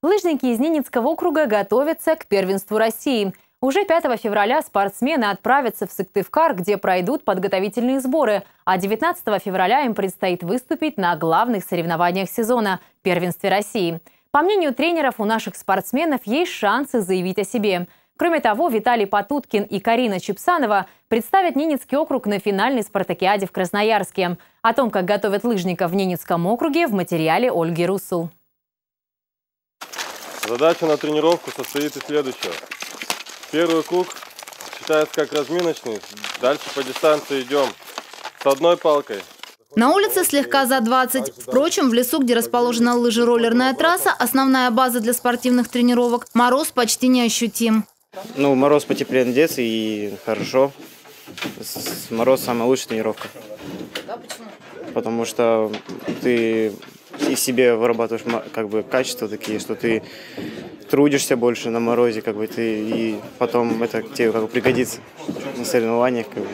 Лыжники из Ненецкого округа готовятся к первенству России. Уже 5 февраля спортсмены отправятся в Сыктывкар, где пройдут подготовительные сборы, а 19 февраля им предстоит выступить на главных соревнованиях сезона – первенстве России. По мнению тренеров, у наших спортсменов есть шансы заявить о себе. Кроме того, Виталий Потуткин и Карина Чепсанова представят Ненецкий округ на финальной спартакиаде в Красноярске. О том, как готовят лыжников в Ненецком округе, в материале Ольги Русул. Задача на тренировку состоит из следующего. Первый круг считается как разминочный. Дальше по дистанции идем с одной палкой. На улице слегка за 20. Впрочем, в лесу, где расположена лыжероллерная трасса, основная база для спортивных тренировок, мороз почти не ощутим. Ну, мороз потеплее надеться и хорошо. С мороз самая лучшая тренировка. Да, почему? Потому что ты и себе вырабатываешь как бы качества такие, что ты трудишься больше на морозе, как бы ты, и потом это тебе как бы пригодится на соревнованиях. Как бы.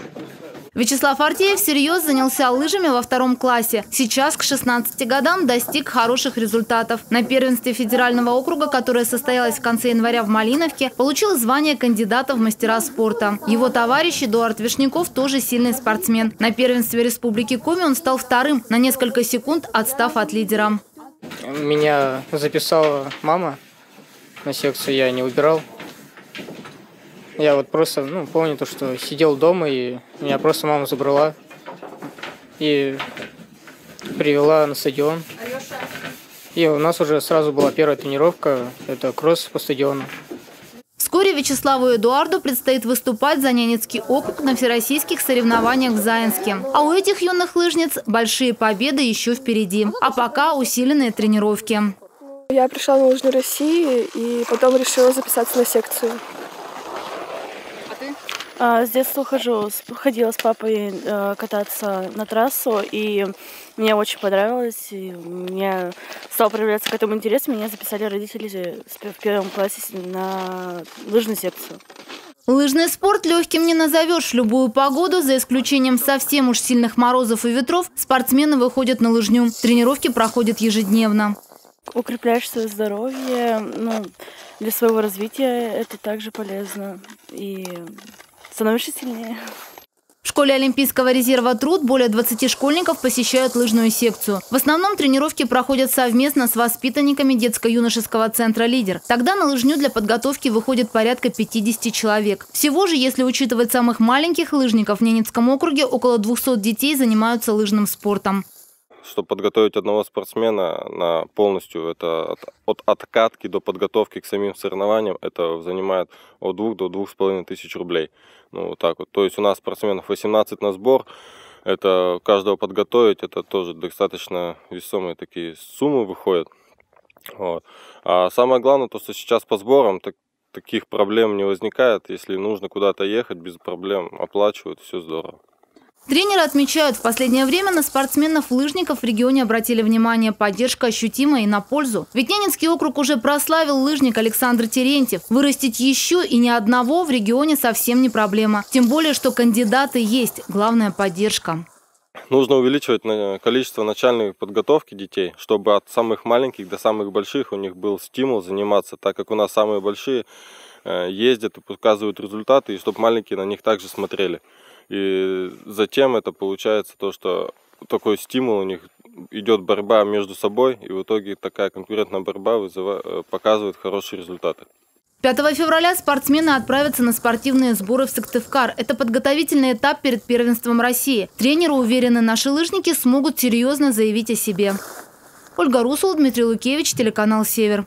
Вячеслав Артеев всерьез занялся лыжами во втором классе. Сейчас к 16 годам достиг хороших результатов. На первенстве федерального округа, которое состоялось в конце января в Малиновке, получил звание кандидата в мастера спорта. Его товарищ Эдуард Вишняков тоже сильный спортсмен. На первенстве Республики Коми он стал вторым, на несколько секунд отстав от лидера. Меня записала мама на секцию, я не выбирал. Я вот просто, ну, помню то, что сидел дома, и меня просто мама забрала и привела на стадион. И у нас уже сразу была первая тренировка, это кросс по стадиону. Вскоре Вячеславу Эдуарду предстоит выступать за Ненецкий округ на всероссийских соревнованиях в Заинске. А у этих юных лыжниц большие победы еще впереди. А пока усиленные тренировки. Я пришла на лыжную России и потом решила записаться на секцию. А, с детства хожу, ходила с папой э, кататься на трассу, и мне очень понравилось. И мне стал проявляться к этому интерес. Меня записали родители в первом классе на лыжную секцию. Лыжный спорт легким не назовешь. Любую погоду, за исключением совсем уж сильных морозов и ветров, спортсмены выходят на лыжню. Тренировки проходят ежедневно. Укрепляешь свое здоровье, ну, для своего развития это также полезно. И становишься сильнее. В школе Олимпийского резерва «Труд» более 20 школьников посещают лыжную секцию. В основном тренировки проходят совместно с воспитанниками детско-юношеского центра «Лидер». Тогда на лыжню для подготовки выходит порядка 50 человек. Всего же, если учитывать самых маленьких лыжников в Ненецком округе, около 200 детей занимаются лыжным спортом чтобы подготовить одного спортсмена на полностью, это от, от откатки до подготовки к самим соревнованиям, это занимает от 2 до двух с половиной тысяч рублей. Ну, вот так вот. То есть у нас спортсменов 18 на сбор, это каждого подготовить, это тоже достаточно весомые такие суммы выходят. Вот. А самое главное, то, что сейчас по сборам так, таких проблем не возникает. Если нужно куда-то ехать, без проблем оплачивают, все здорово. Тренеры отмечают, в последнее время на спортсменов-лыжников в регионе обратили внимание. Поддержка ощутимая и на пользу. Ведь Ненецкий округ уже прославил лыжник Александр Терентьев. Вырастить еще и ни одного в регионе совсем не проблема. Тем более, что кандидаты есть. Главная поддержка. Нужно увеличивать количество начальной подготовки детей, чтобы от самых маленьких до самых больших у них был стимул заниматься, так как у нас самые большие э, ездят и показывают результаты, и чтобы маленькие на них также смотрели. И затем это получается то, что такой стимул у них идет борьба между собой, и в итоге такая конкурентная борьба вызывает, э, показывает хорошие результаты. 5 февраля спортсмены отправятся на спортивные сборы в Сыктывкар. Это подготовительный этап перед первенством России. Тренеры уверены, наши лыжники смогут серьезно заявить о себе. Ольга Русул, Дмитрий Лукевич, телеканал «Север».